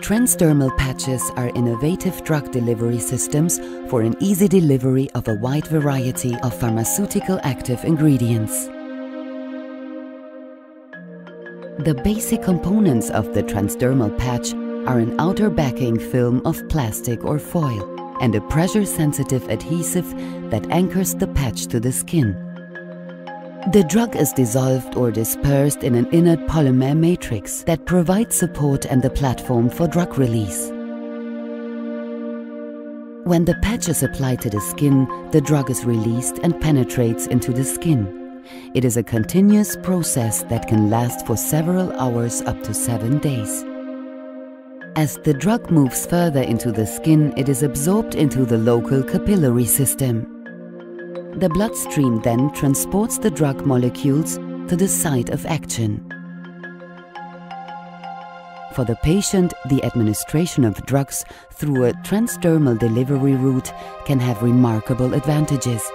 Transdermal patches are innovative drug delivery systems for an easy delivery of a wide variety of pharmaceutical active ingredients. The basic components of the transdermal patch are an outer backing film of plastic or foil and a pressure-sensitive adhesive that anchors the patch to the skin. The drug is dissolved or dispersed in an inert polymer matrix that provides support and the platform for drug release. When the patch is applied to the skin, the drug is released and penetrates into the skin. It is a continuous process that can last for several hours up to seven days. As the drug moves further into the skin, it is absorbed into the local capillary system. The bloodstream then transports the drug molecules to the site of action. For the patient, the administration of drugs through a transdermal delivery route can have remarkable advantages.